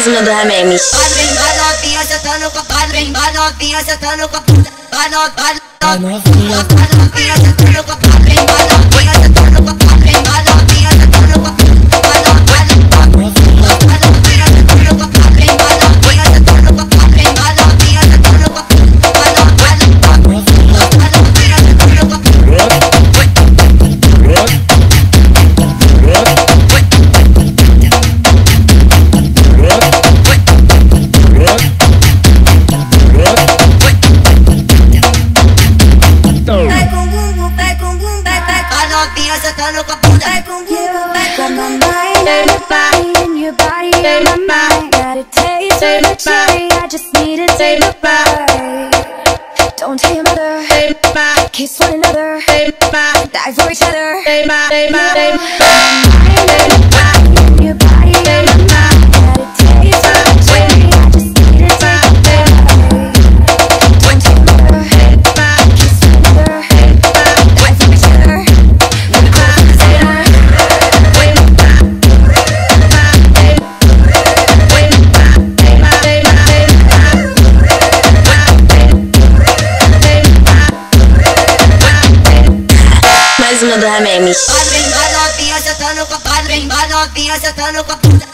mais uma do Ramemes. Novinha você tá no com padre, novinha você tá no com padre, novinha você tá no padre. body, in your body, in my mind. Got a taste of your cherry, I just need to take a bite. Don't tell your mother, kiss one another. Die for each other, you know, in your body. Zezinho do Ramemes. Vai novinha sentando com a vai novinha sentando com a puta,